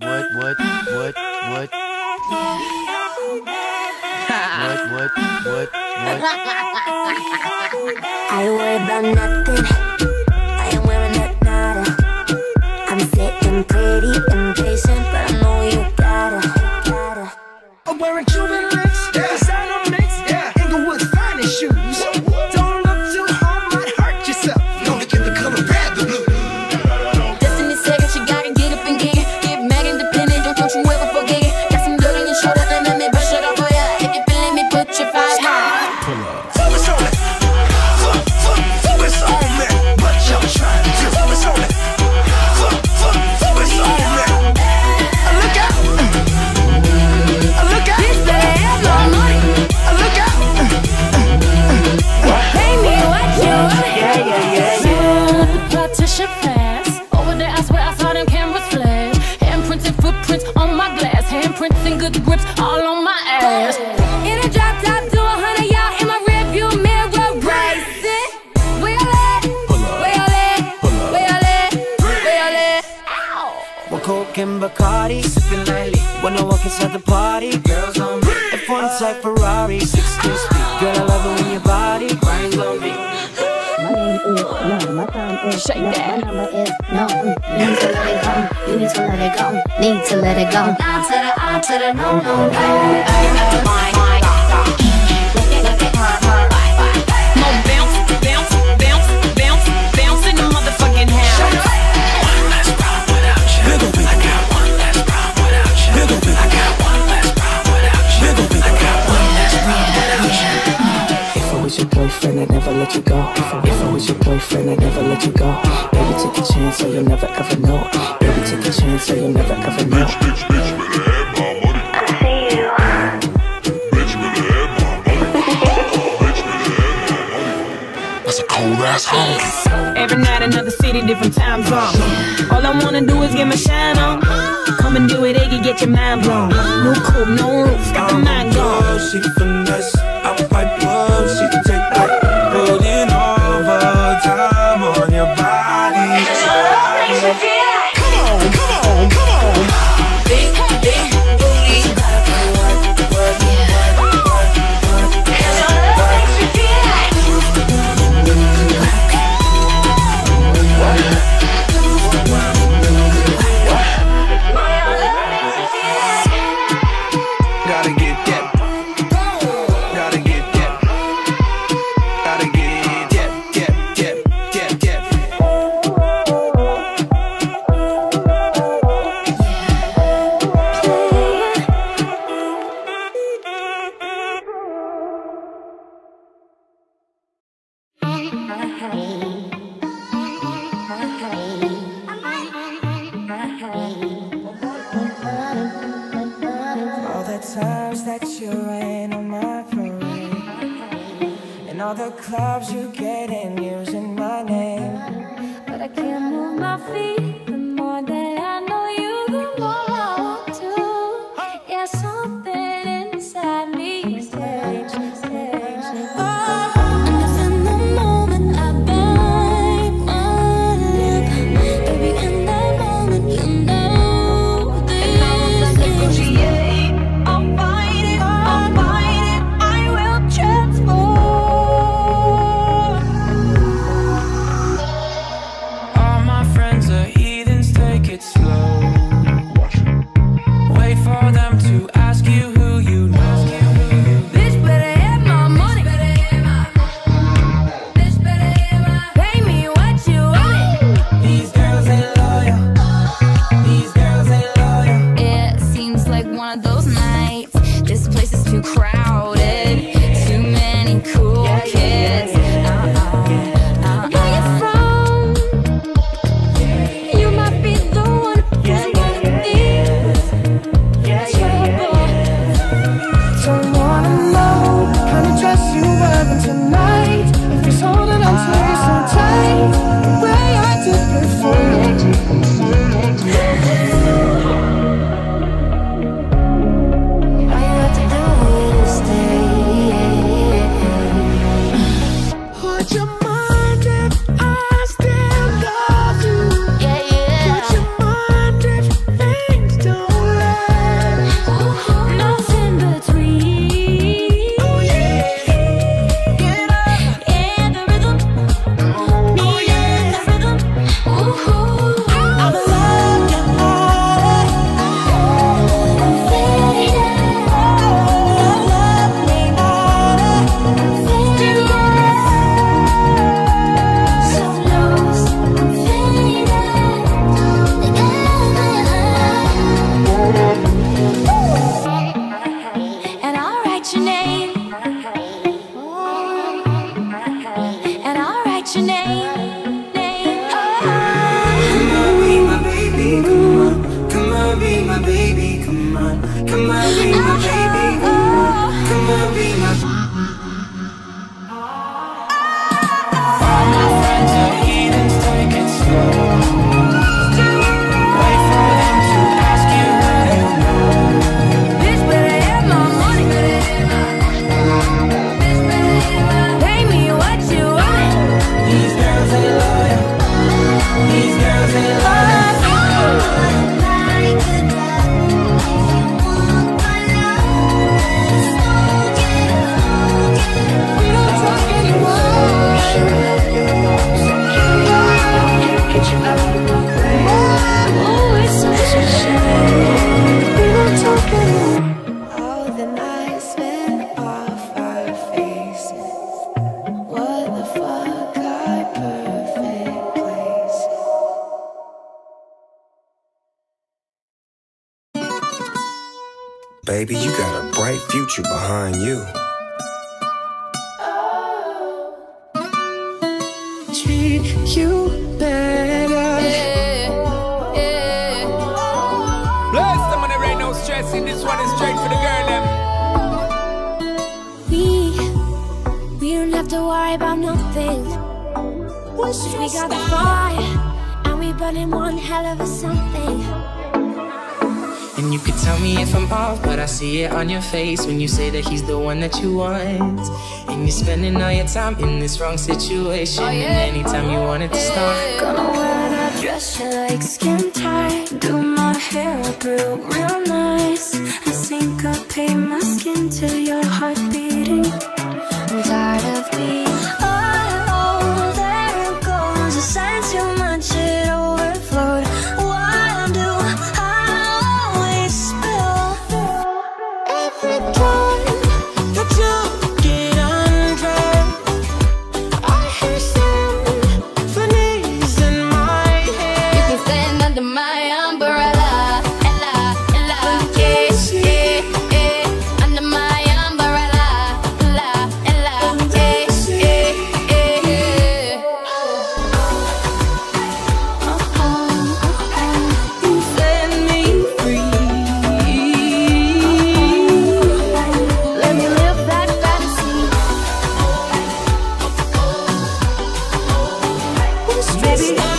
What, what, what, what? what, what, what, what? I worry about nothing. I am wearing that nada. I'm sitting pretty impatient, but I Coke and Bacardi, sipping lightly. When I walk inside the party, girls on me. F1 type Ferrari, 16 speed. Girl, I love it when your body grinds on me. My name is no, my time is Shake no, that. my number is no. You need to let it go. You need to let it go. Need to let it go. Down to the I to the no, no, no. If I, if I was your boyfriend, I'd never let you go. Baby, take a chance, so you'll never ever know. Baby, take a chance, so you'll never ever know. Bitch, bitch, better have my money. Bitch, better have my money. Bitch, better have my money. That's a cold ass home. Every night, another city, different time zone. All I wanna do is get my shine on. Come and do it, Iggy, get your mind blown. No coupe, no roof, got the mind gone. She finesse, I pipe one, she can take all the clubs you get in using my name But I can't move my feet. baby, you got a bright future behind you. Oh. Treat you better. Yeah, yeah. Bless them when there ain't no stressing. This one is straight for the girl. Them. We, we don't have to worry about nothing. We got the fire, and we burning one hell of a something. And you could tell me if I'm off, but I see it on your face when you say that he's the one that you want. And you're spending all your time in this wrong situation. Oh, yeah. And anytime you want it to stop, gonna wear that dress you like, skin tight, do my hair up real, real nice. I paint my skin to your heart beating. I'm tired of being. baby.